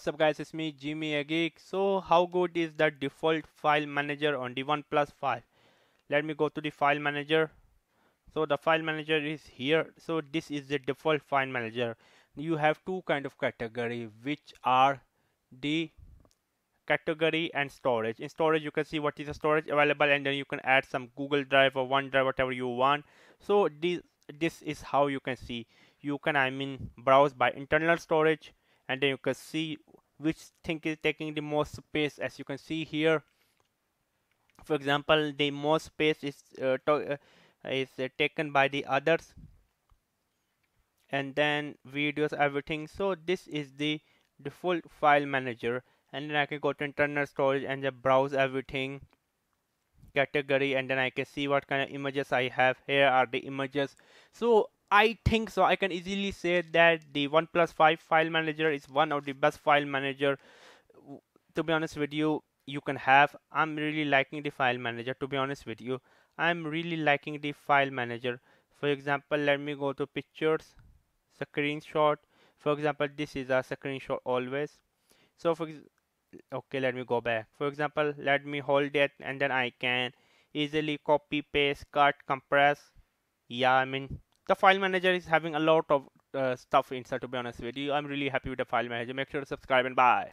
What's up guys, it's me Jimmy a Geek. So how good is the default file manager on the OnePlus 5? Let me go to the file manager. So the file manager is here. So this is the default file manager. You have two kind of category which are the category and storage. In storage you can see what is the storage available and then you can add some Google Drive or OneDrive whatever you want. So this this is how you can see. You can I mean browse by internal storage and then you can see which thing is taking the most space as you can see here. For example the most space is uh, uh, is uh, taken by the others. And then videos everything. So this is the default file manager. And then I can go to internal storage and just browse everything category. And then I can see what kind of images I have. Here are the images. So I think so I can easily say that the OnePlus 5 file manager is one of the best file manager to be honest with you you can have. I'm really liking the file manager to be honest with you. I'm really liking the file manager. For example let me go to pictures screenshot. For example this is a screenshot always. So for okay let me go back. For example let me hold it and then I can easily copy paste cut compress. Yeah I mean the file manager is having a lot of uh, stuff inside to be honest with you. I'm really happy with the file manager. Make sure to subscribe and bye